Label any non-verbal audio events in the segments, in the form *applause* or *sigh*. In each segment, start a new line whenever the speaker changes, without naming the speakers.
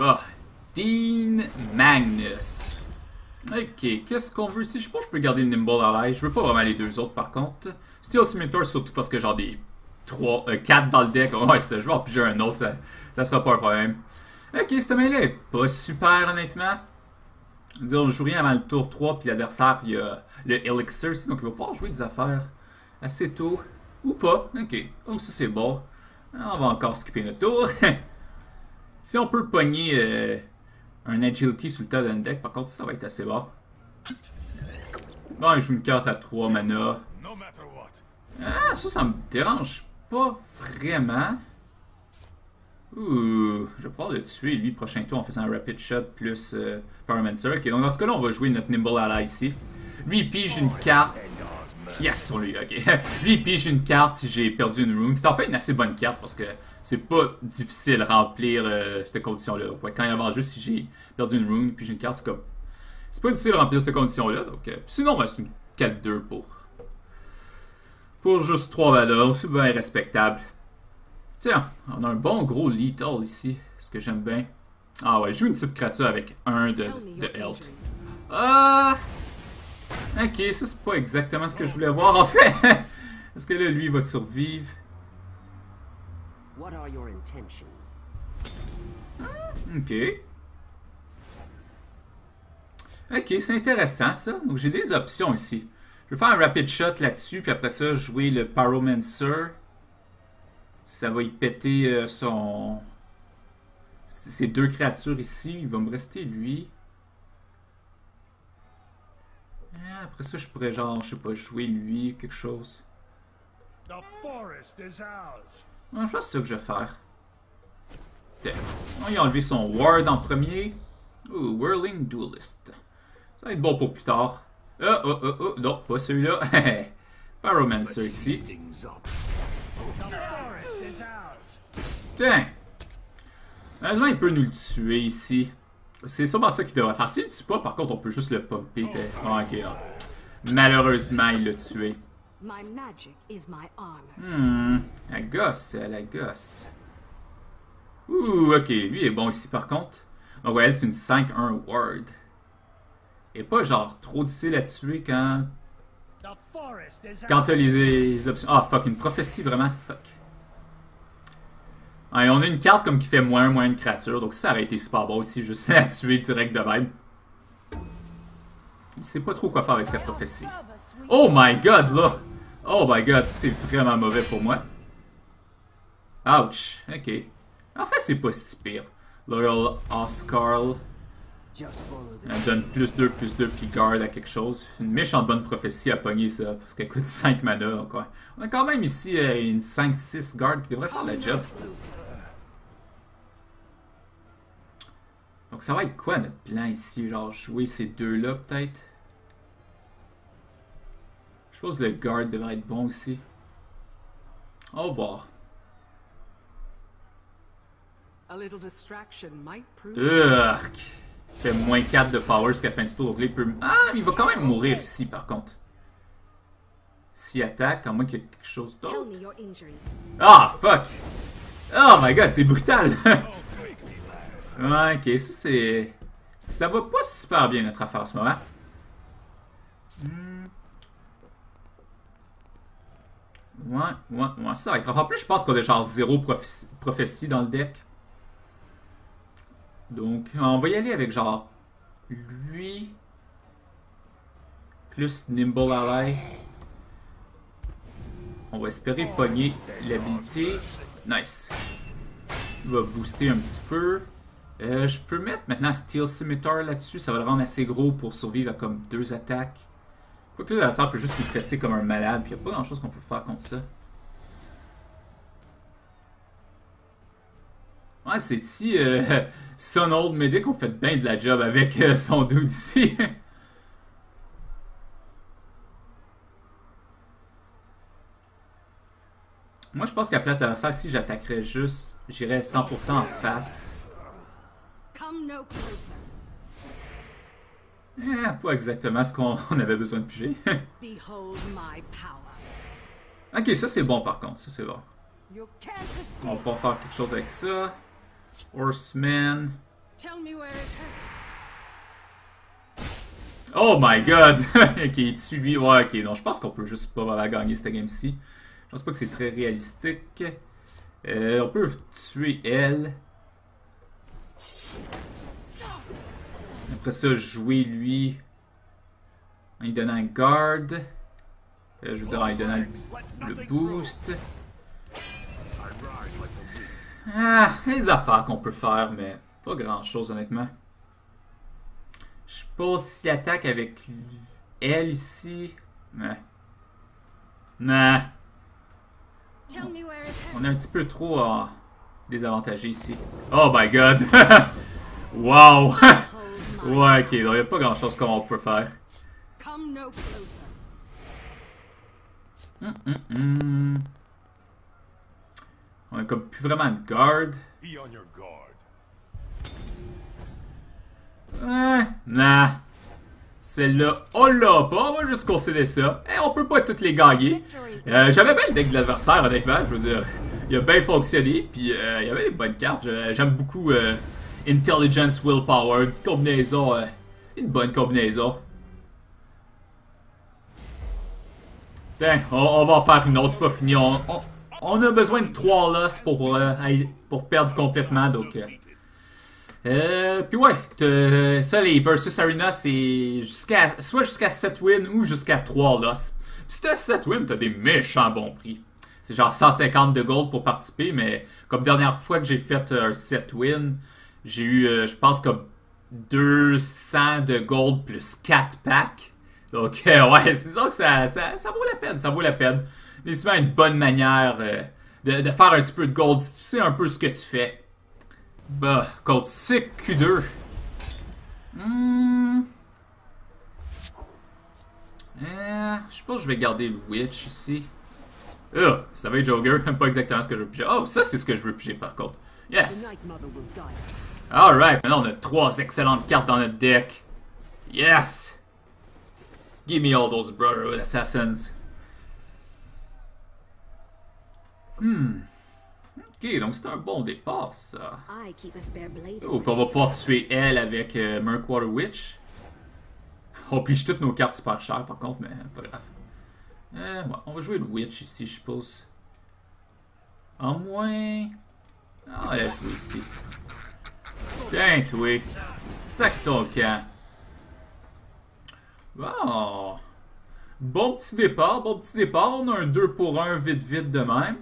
Ah, Dean Magnus. Ok, qu'est-ce qu'on veut? Ici? Je pense que je peux garder Nimble à l'aise. Je veux pas vraiment les deux autres par contre. Steel Scimitar, surtout parce que genre des 3, 4 dans le deck. *laughs* Ouais, ça, je vais en piger un autre, ça, ça sera pas un problème. Ok, cette main-là est pas super honnêtement. On joue rien avant le tour 3, puis l'adversaire, il y a le Elixir donc il va pouvoir jouer des affaires assez tôt. Ou pas, ok. Oh, ça c'est bon. On va encore skipper notre tour. *laughs* si on peut pogner euh, un agility sur le tas d'un deck, par contre, ça va être assez bon. Bon, il joue une carte à 3 mana. Ah, ça, ça me dérange pas vraiment. Ouh, je vais pouvoir le tuer, lui, prochain tour, en faisant un Rapid Shot plus euh, Pyromancer. Ok, donc dans ce cas-là, on va jouer notre Nimble Ally ici. Lui, il pige une carte. Yes, sur lui, ok. *laughs* lui, il pige une carte si j'ai perdu une rune. C'est en fait une assez bonne carte parce que c'est pas difficile de remplir euh, cette condition-là. Ouais, quand il y a juste si j'ai perdu une rune, puis j'ai une carte, c'est comme. C'est pas difficile de remplir cette condition-là. Donc, euh, sinon, ben, c'est une 4-2 pour. Pour juste 3 valeurs. C'est bien respectable. Tiens, on a un bon gros lethal ici. Ce que j'aime bien. Ah ouais, je joue une petite créature avec un de, de health. Ah! Ok, ça c'est pas exactement ce que je voulais voir en fait. *laughs* Est-ce que là, lui, va survivre? Ok. Ok, c'est intéressant ça. Donc j'ai des options ici. Je vais faire un rapid shot là-dessus, puis après ça, jouer le Pyromancer. Ça va y péter euh, son... Ces deux créatures ici. Il va me rester lui. Ah, après ça, je pourrais genre, je sais pas, jouer lui, quelque chose. Ouais, je pense que c'est ça que je vais faire. On va enlever son ward en premier. Ouh, Whirling Duelist. Ça va être bon pour plus tard. Oh, oh, oh, oh, non, pas celui-là. *laughs* Pyromancer ici. Tiens. Heureusement, il peut nous le tuer ici. C'est sûrement ça qu'il devrait faire. S'il ne tue pas, par contre, on peut juste le pumper. Oh, ok. Malheureusement, il l'a tué. Hmm. La gosse, la gosse. Ouh, ok. Lui est bon ici, par contre. Donc, ouais, c'est une 5-1 ward. Et pas genre trop difficile à tuer quand. Quand t'as les, les options. Ah, fuck, une prophétie vraiment. Fuck on a une carte comme qui fait moins moins de créatures, donc ça aurait été super bon aussi, juste *laughs* la tuer direct de même. Il sait pas trop quoi faire avec sa prophétie. Oh my god, là! Oh my god, c'est vraiment mauvais pour moi. Ouch, ok. En fait, c'est pas si pire. Loyal Oscar. Elle donne plus 2, plus 2, puis garde à quelque chose. Une méchante bonne prophétie à pogner ça, parce qu'elle coûte 5 mana. Quoi. On a quand même ici euh, une 5-6 garde qui devrait faire le job. Donc ça va être quoi notre plan ici? Genre jouer ces deux-là peut-être? Que le guard devrait être bon aussi. On va voir. Urk! Il fait moins 4 de power jusqu'à fin du tour. Il peut... Ah, il va quand même mourir ici par contre. S'il attaque, à moins qu'il y ait quelque chose d'autre. Ah, fuck! Oh my god, c'est brutal! *laughs* Ok, ça c'est... Ça va pas super bien notre affaire en ce moment. Hmm. Ouais, ouais, ouais, ça va. En plus, je pense qu'on a genre zéro prophétie dans le deck. Donc, on va y aller avec genre... Lui... Plus Nimble Ally. On va espérer pogner l'habilité. Nice. Il va booster un petit peu. Euh, je peux mettre maintenant Steel Scimitar là-dessus. Ça va le rendre assez gros pour survivre à comme deux attaques. Quoique là, ça peut juste nous fesser comme un malade. Puis il n'y a pas grand-chose qu'on peut faire contre ça. Ouais, c'est ici. Euh, *laughs* Son Old Medic, on fait bien de la job avec euh, son dude ici. *laughs* Moi, je pense qu'à la place d'adversaire, si j'attaquerais juste, j'irais 100% en face. Eh, pas exactement ce qu'on *laughs* avait besoin de piger. *laughs* ok, ça c'est bon par contre, ça c'est bon. On va pouvoir faire quelque chose avec ça. Horseman. Oh my god! *laughs* ok, il tue lui. Ouais, ok, non, je pense qu'on peut juste pas vraiment gagner cette game-ci. Je pense pas que c'est très réalistique. Euh, on peut tuer elle. Après ça, jouer lui. En lui donnant un guard. Euh, je veux dire, en lui donnant le, boost. Ah, les affaires qu'on peut faire, mais pas grand chose honnêtement. Je sais pas s'il attaque avec elle ici. Mais. Nah. On est un petit peu trop euh, désavantagé ici. Oh my god! *laughs* wow! *laughs* Ouais, ok, donc il a pas grand chose qu'on peut faire.
Come no closer.
Hum, hum, hum. On a comme plus vraiment de garde.
Be on your guard.
Ouais, nah. Celle-là, on l'a pas, on va juste concéder ça. Eh, on peut pas toutes les gagner. Euh, J'avais bien le deck de l'adversaire, honnêtement, je veux dire. Il a bien fonctionné, puis euh, il y avait des bonnes cartes. J'aime beaucoup euh, Intelligence, Willpower, combinaison, euh, une bonne combinaison. Tiens, on, va en faire une autre, c'est pas fini. On, a besoin de 3 loss pour, euh, pour perdre complètement, donc... euh, puis ouais, ça les versus arena c'est jusqu'à soit jusqu'à 7 wins ou jusqu'à 3 loss. Puis si t'as 7 wins, t'as des méchants bons prix. C'est genre 150 de gold pour participer, mais comme dernière fois que j'ai fait un 7 wins, j'ai eu, euh, je pense, comme 200 de gold plus 4 packs. Donc euh, *laughs* ouais, c'est disons que ça, ça, ça vaut la peine, ça vaut la peine. Décidément une bonne manière euh, de, de faire un petit peu de gold si tu sais un peu ce que tu fais. Bah, contre Sick Q2. Hmm. Je pense que je vais garder le Witch ici. Ça va être Joker, *laughs* pas exactement ce que je veux piger. Oh, ça c'est ce que je veux piger par contre. Yes! Alright, maintenant on a trois excellentes cartes dans notre deck. Yes! Give me all those Brotherhood Assassins. Hmm. Ok, donc c'est un bon départ ça. Oh, puis on va pouvoir tuer elle avec euh, Murkwater Witch. On pige toutes nos cartes super chères par contre, mais pas grave. Euh, ouais, on va jouer le Witch ici, je suppose. En moins. Ah, elle a joué ici. Tiens, toi. Sac ton camp. Bon. Bon petit départ, bon petit départ. On a un 2 pour 1 vite vite de même.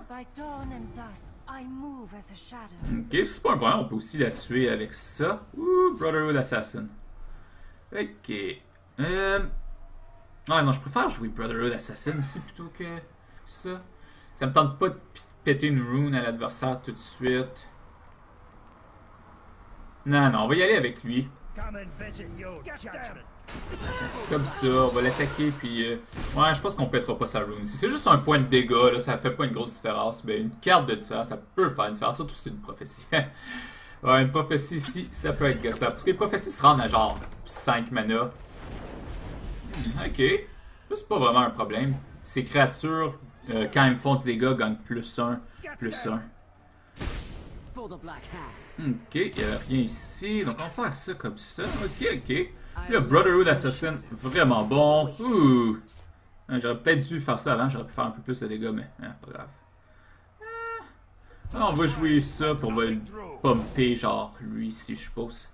Ok, c'est pas un problème, on peut aussi la tuer avec ça. Ouh, Brotherhood Assassin. Ok. Euh... Ah non, je préfère jouer Brotherhood Assassin ici plutôt que ça. Ça me tente pas de péter une rune à l'adversaire tout de suite. Non, non, on va y aller avec lui. Comme ça, on va l'attaquer, puis... euh, Ouais, je pense qu'on pètera pas sa rune. Si c'est juste un point de dégâts, là, ça fait pas une grosse différence, mais une carte de différence, ça peut faire une différence, surtout si c'est une prophétie. *laughs* ouais, une prophétie ici, ça peut être gossant. Parce que les prophéties se rendent à genre 5 mana. Hmm, ok. C'est pas vraiment un problème. Ces créatures, euh, quand elles me font du dégât, gagnent plus 1, plus 1. Ok, il n'y a rien ici. Donc on va faire ça comme ça. Ok, ok. Le Brotherhood Assassin, vraiment bon. Ouh. Hein, J'aurais peut-être dû faire ça avant, j'aurais pu faire un peu plus de dégâts, mais hein, pas grave. Ah, on va jouer ça pour le pomper, genre lui ici, je suppose.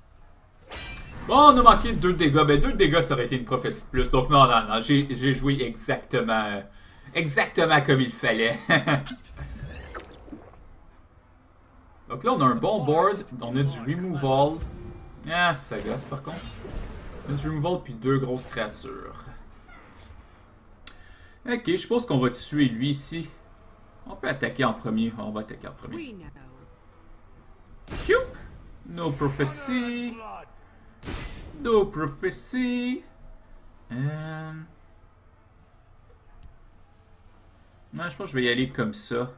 Bon, on a manqué deux dégâts, mais deux dégâts ça aurait été une prophétie de plus. Donc non, non, non, j'ai joué exactement, exactement comme il fallait. *laughs* Donc là, on a un bon board, on a du removal. Ah, ça gosse par contre. On a du removal puis deux grosses créatures. Ok, je suppose qu'on va tuer lui ici. On peut attaquer en premier. On va attaquer en premier. Phew! No prophecy. No prophecy. Euh... Non, je pense que je vais y aller comme ça.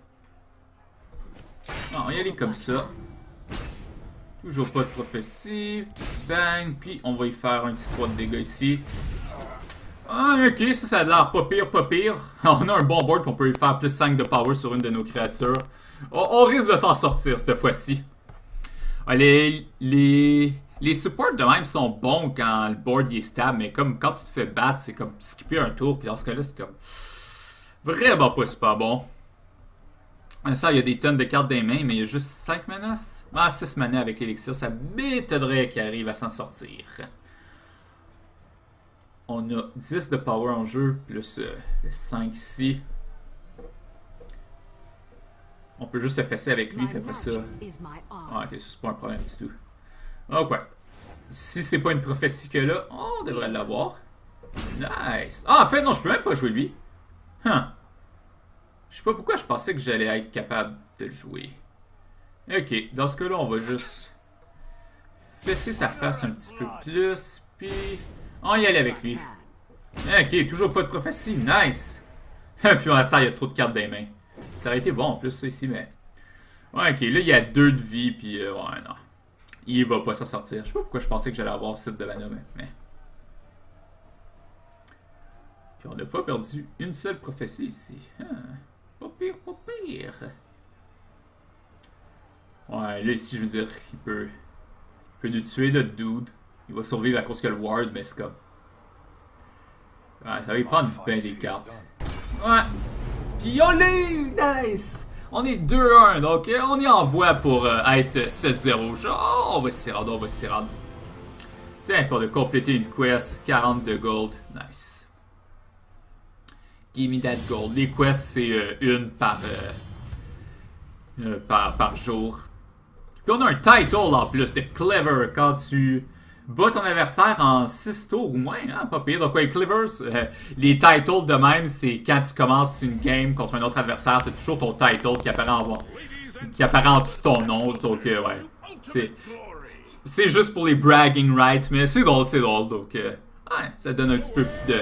Non, on va y aller comme ça. Toujours pas de prophétie. Bang, puis on va y faire un petit 3 de dégâts ici. Ah, ok, ça, ça a l'air pas pire, pas pire. *laughs* On a un bon board, puis on peut y faire plus 5 de power sur une de nos créatures. On, on risque de s'en sortir cette fois-ci. Ouais, les, les, les supports de même sont bons quand le board est stable, mais comme quand tu te fais battre, c'est comme skipper un tour, puis dans ce cas-là, c'est comme vraiment pas super bon. Euh, Ça, il y a des tonnes de cartes des mains, mais il y a juste 5 menaces. Ah, 6 manas avec l'élixir, ça m'étonnerait qu'il arrive à s'en sortir. On a 10 de power en jeu, plus euh, le 5 ici. On peut juste le fesser avec lui, puis après ça... Ah, ok, c'est pas un problème du tout. Ok. Si c'est pas une prophétie que là, on devrait l'avoir. Nice. Ah, en fait, non, je peux même pas jouer lui. Huh. Je sais pas pourquoi je pensais que j'allais être capable de le jouer. Ok, dans ce cas-là, on va juste fesser sa face un petit peu plus, puis on y aller avec lui. Ok, toujours pas de prophétie, nice. *laughs* puis on ça, il y a trop de cartes des mains. Ça aurait été bon en plus, ça ici, mais... Ok, là, il y a deux de vie, puis euh, ouais, non. Il va pas s'en sortir. Je sais pas pourquoi je pensais que j'allais avoir 7 de mana, mais... Puis on n'a pas perdu une seule prophétie ici. Ah, pas pire, pas pire. Ouais, là, ici, je veux dire, il peut... Il peut nous tuer, notre dude. Il va survivre à cause que le ward, mais c'est comme... Ouais, ça va y prendre bien des cartes. Ouais. Puis on est nice! On est 2-1, donc euh, on y envoie pour euh, être 7-0. Genre, oh, on va s'y rendre, on va s'y rendre. Tiens, pour de compléter une quest, 40 de gold. Nice. Les quests, c'est euh, une par, euh, euh, par, par jour. Puis on a un title en plus de Clever quand tu bats ton adversaire en 6 tours ou moins, hein, pas pire. Donc, ouais, Clevers, euh, les titles de même, c'est quand tu commences une game contre un autre adversaire, tu as toujours ton title qui apparaît en, qui apparaît en ton nom. Donc, ouais, c'est c'est juste pour les bragging rights, mais c'est drôle, c'est drôle. Donc, ça donne un petit peu de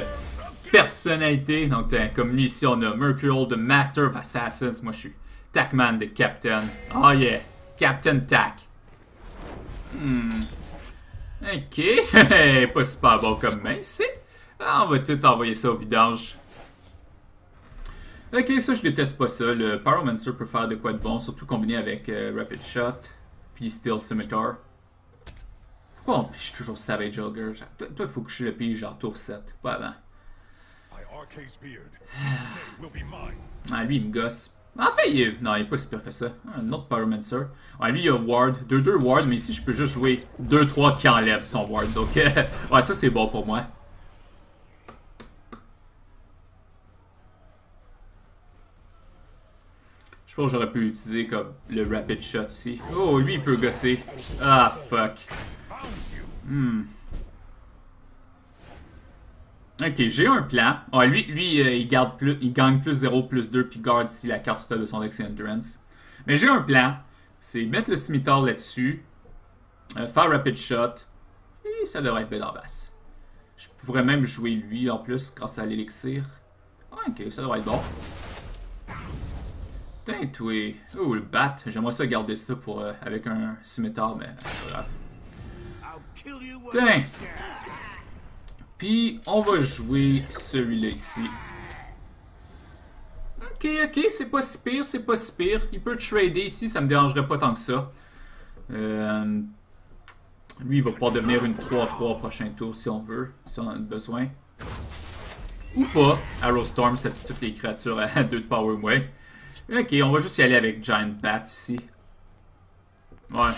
personnalité. Donc, comme lui ici, on a Mercurial, the Master of Assassins. Moi, je suis Tackman, the Captain. Oh yeah, Captain Tack. Hmm. Ok, *laughs* pas super bon comme main, c'est. Ah, on va tout envoyer ça au vidange. Ok, ça je déteste pas ça. Le Pyromancer peut faire de quoi de bon, surtout combiné avec euh, Rapid Shot, puis Steel Scimitar. Pourquoi on pige toujours Savage Ogre? Toi, toi, faut que je le pige genre tour 7, pas avant. *sighs* Ah, lui, il me gosse. En fait, il est... Non, il est pas si pire que ça. Un autre Pyromancer. Ouais, lui, il a Ward. 2-2 Ward, mais ici, je peux juste jouer 2-3 qui enlèvent son Ward. Donc, euh, *laughs* ouais, ça, c'est bon pour moi. Je pense que j'aurais pu utiliser comme le Rapid Shot ici. Oh, lui, il peut gosser. Ah, fuck. Hmm. Ok, j'ai un plan. Ouais, lui, lui euh, il, garde plus, il gagne plus 0, plus 2, puis garde ici la carte de son Dex Endurance. Mais j'ai un plan. C'est mettre le scimitar là-dessus, euh, faire Rapid Shot, et ça devrait être bien en basse. Je pourrais même jouer lui en plus grâce à l'élixir. Ah, ok, ça devrait être bon. Putain. Oh, le bat. J'aimerais ça garder ça pour, euh, avec un scimitar, mais c'est pas grave. Putain. Puis, on va jouer celui-là ici. Ok, ok, c'est pas si pire, c'est pas si pire. Il peut trader ici, ça me dérangerait pas tant que ça. Euh, lui, il va pouvoir devenir une 3-3 au prochain tour si on veut, si on en a besoin. Ou pas. Arrow Storm, ça tue toutes les créatures à *laughs* 2 de power moins. Ok, on va juste y aller avec Giant Bat ici. Ouais.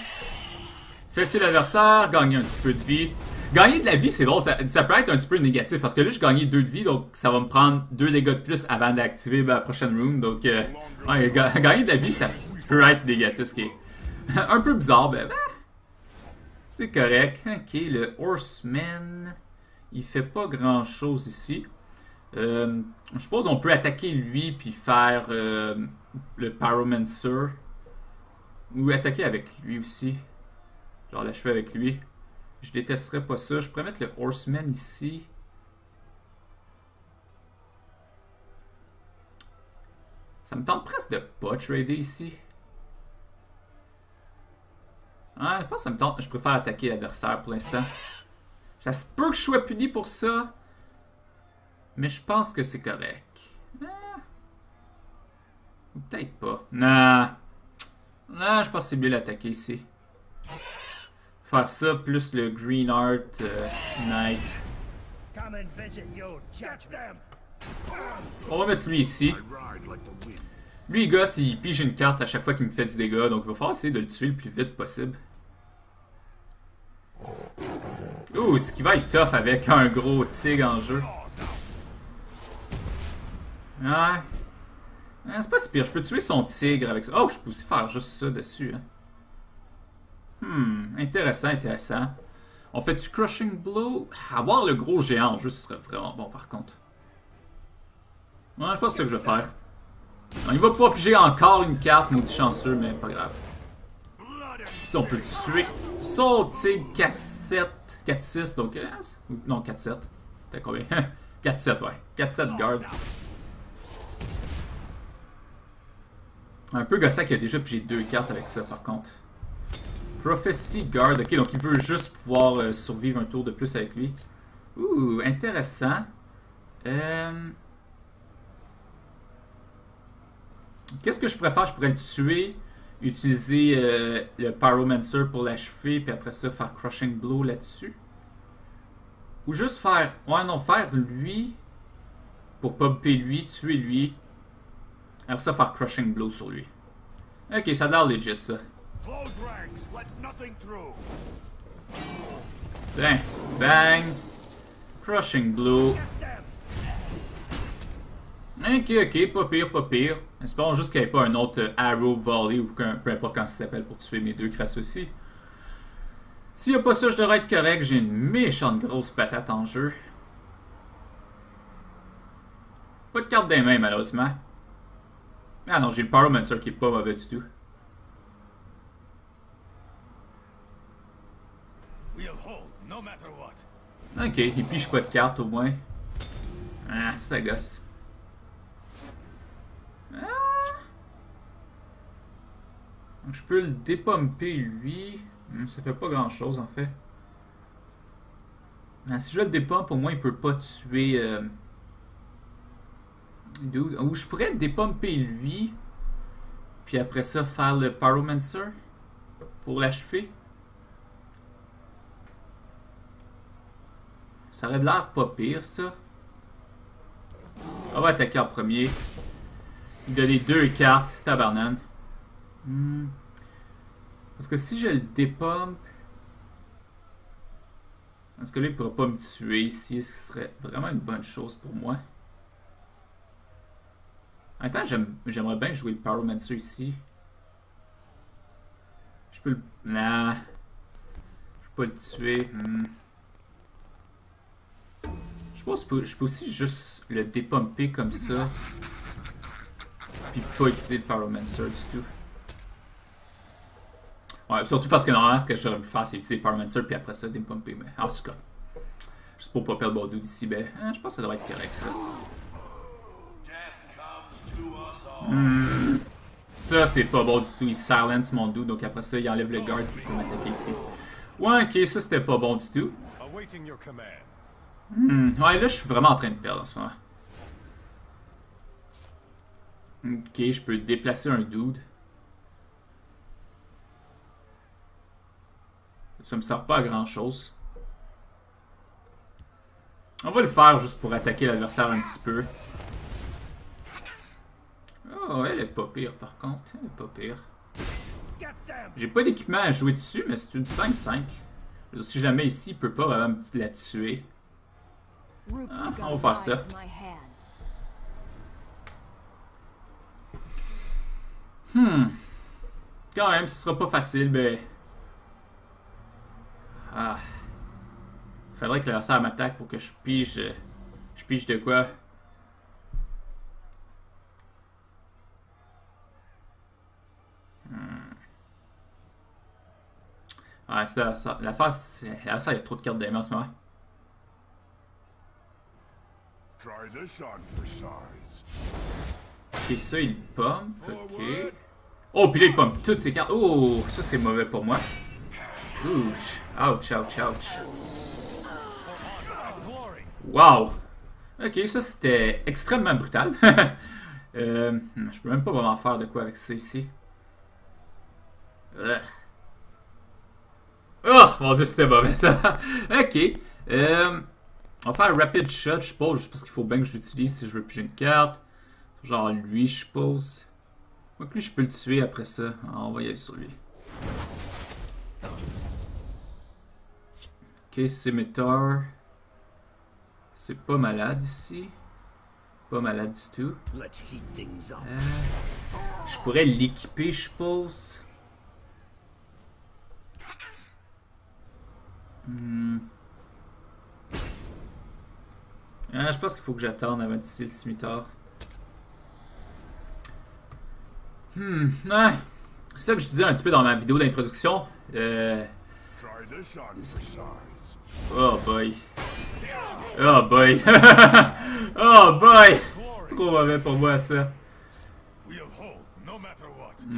Fesser l'adversaire, gagner un petit peu de vie. Gagner de la vie, c'est drôle, ça, peut être un petit peu négatif parce que là, je gagnais 2 de vie, donc ça va me prendre 2 dégâts de plus avant d'activer ma prochaine room. Donc, euh, *laughs* gagner de la vie, ça peut être négatif, ce qui est *laughs* un peu bizarre, mais ben, c'est correct. Ok, le Horseman, il fait pas grand chose ici. Euh, je suppose on peut attaquer lui puis faire euh, le Pyromancer. Ou attaquer avec lui aussi. Genre l'achever avec lui. Je détesterais pas ça. Je pourrais mettre le Horseman ici. Ça me tente presque de pas trader ici. Ah, je pense que ça me tente. Je préfère attaquer l'adversaire pour l'instant. Ça se que je sois puni pour ça. Mais je pense que c'est correct. Ah. Peut-être pas. Non. Non, je pense que c'est mieux l'attaquer ici. Faire ça, plus le Green Art euh, Knight.
Judgment.
On va mettre lui ici. Lui, il gosse, il pige une carte à chaque fois qu'il me fait du dégât, donc il va falloir essayer de le tuer le plus vite possible. Ouh, ce qui va être tough avec un gros tigre en jeu. Ouais. Euh, C'est pas si pire, je peux tuer son tigre avec ça. Oh, je peux aussi faire juste ça dessus. hein. Hmm, intéressant, intéressant. On fait du Crushing Blow. Avoir le gros géant jeu, ce serait vraiment bon par contre. Ouais, je pense que c'est ce que je vais faire. On, il va pouvoir piger encore une carte, maudit chanceux, mais pas grave. Si on peut le tuer. Tigre 4-7, 4-6, donc... euh, non, 4-7. T'as combien? *laughs* 4-7, ouais. 4-7 garde. Un peu gossant qu'il a déjà pigé deux cartes avec ça, par contre. Prophecy Guard. Ok, donc il veut juste pouvoir euh, survivre un tour de plus avec lui. Ouh, intéressant. Euh... Qu'est-ce que je préfère? Je pourrais le tuer, utiliser euh, le Pyromancer pour l'achever, puis après ça faire Crushing Blow là-dessus. Ou juste faire... Ouais, non, faire lui, pour popper lui, tuer lui. Après ça, faire Crushing Blow sur lui. Ok, ça a l'air legit, ça. Bang, bang. Crushing Blow. Ok, ok, pas pire, pas pire. Espérons juste qu'il n'y ait pas un autre Arrow Volley ou peu importe comment ça s'appelle pour tuer mes deux crasses aussi. S'il n'y a pas ça, je devrais être correct. J'ai une méchante grosse patate en jeu. Pas de carte des mains, malheureusement. Ah non, j'ai le Pyromancer qui est pas mauvais du tout.
We'll hold, no matter what.
Ok, il pige pas de carte au moins. Ah, ça gosse. Ah. Je peux le dépomper lui. Hmm, Ça fait pas grand chose en fait. Ah, si je le dépompe, au moins il peut pas tuer. euh. Ou je pourrais dépomper lui. Puis après ça, faire le Pyromancer. Pour l'achever. Ça aurait de l'air pas pire, ça. On va attaquer en premier. Il donner deux cartes, tabarnane. Hmm. Parce que si je le dépompe... Parce que là, il pourra pas me tuer ici, ce serait vraiment une bonne chose pour moi? En même temps, j'aime- j'aimerais bien jouer le Pyromancer ici. Je peux le... Nah. Je peux pas le tuer. Hmm. Je pense que je peux aussi juste le dépomper comme ça. Puis pas utiliser le Pyromancer du tout. Ouais, surtout parce que normalement, ce que j'aurais pu faire, c'est utiliser le Pyromancer, puis après ça, dépomper. Mais en tout cas, juste pour pas perdre Bordeaux d'ici, ben, hein, je pense que ça devrait être correct, ça. Hmm. Ça, c'est pas bon du tout. Il silence mon dude, donc après ça, il enlève le guard, puis il peut m'attaquer ici. Ouais, ok, ça, c'était pas bon du tout. Hmm, Ouais, là, je suis vraiment en train de perdre en ce moment. Ok, je peux déplacer un dude. Ça me sert pas à grand chose. On va le faire juste pour attaquer l'adversaire un petit peu. Oh, elle est pas pire par contre. Elle est pas pire. J'ai pas d'équipement à jouer dessus, mais c'est une 5-5. Je veux dire, Si jamais ici, il peut pas vraiment la tuer. Ah, on va faire ça. Hmm. Quand même, ce sera pas facile, mais. Ah. Faudrait que l'adversaire m'attaque pour que je pige. Je pige de quoi Hmm. Ouais, ça, ça. La face, ça, il y a trop de cartes d'aimant en ce moment. Ok, ça, il pompe. Ok. Oh, puis là, il pompe toutes ses cartes. Oh, ça, c'est mauvais pour moi. Ouch. Ouch, ouch, ouch. Wow. Ok, ça, c'était extrêmement brutal. *laughs* euh, je peux même pas vraiment faire de quoi avec ça ici. Oh, mon dieu, c'était mauvais ça. *laughs* ok. Euh, on va faire rapid shot, je suppose, juste parce qu'il faut bien que je l'utilise si je veux piger une carte. Genre lui, je suppose. Moi, plus je peux le tuer après ça. Ah, on va y aller sur lui. Ok, Scimitar. C'est pas malade ici. Pas malade du tout. Euh, je pourrais l'équiper, je suppose. Hmm. Ah, je pense qu'il faut que j'attende avant d'utiliser le scimitar. Hmm, ouais. C'est ça que je disais un petit peu dans ma vidéo d'introduction. Euh... Oh boy. Oh boy. *laughs* oh boy. C'est trop mauvais pour moi ça.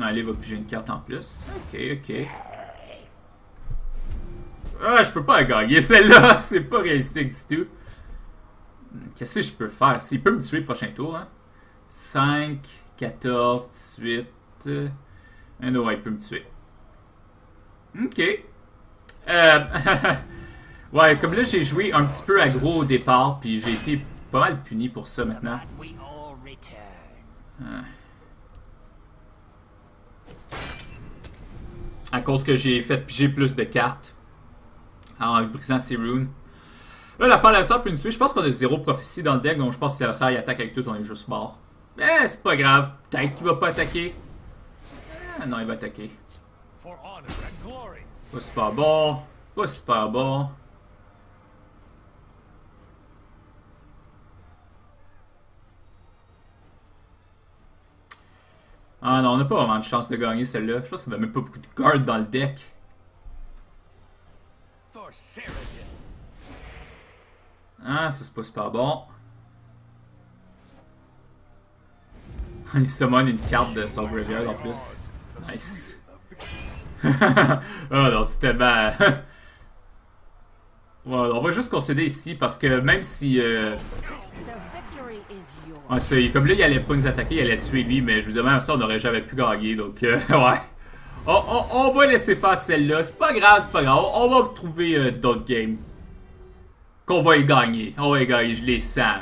Allez, va piger une carte en plus. Ok, ok. Ah, je peux pas gagner celle-là. *laughs* C'est pas réalistique du tout. Qu'est-ce que je peux faire? S'il peut me tuer le prochain tour, hein? 5, 14, 18. Euh... Ah non, il peut me tuer. Ok. Euh... *laughs* ouais, comme là, j'ai joué un petit peu aggro au départ, puis j'ai été pas mal puni pour ça maintenant. À cause que j'ai fait piger plus de cartes. En brisant ses runes. Là, la fin de peut nous tuer. Je pense qu'on a zéro prophétie dans le deck, donc je pense que si l'adversaire il attaque avec tout, on est juste mort. Mais c'est pas grave. Peut-être qu'il va pas attaquer. Ah, non, il va attaquer. Pas super bon. Pas super bon. Ah non, on n'a pas vraiment de chance de gagner celle-là. Je pense qu'on a même pas beaucoup de cartes dans le deck. Ah, ça c'est pas super bon. *laughs* Il summon une carte de son en plus. Nice. oh *laughs* non, c'est tellement... *laughs* Ouais, on va juste concéder ici parce que même si... Euh... C'est- comme là, il allait pas nous attaquer, il allait tuer lui, mais je vous dis même ça, on aurait jamais pu gagner, donc euh, ouais. On, on- va laisser faire celle-là, c'est pas grave, c'est pas grave, on, on va trouver euh, d'autres games. Qu'on va y gagner, on va y gagner, je les sens.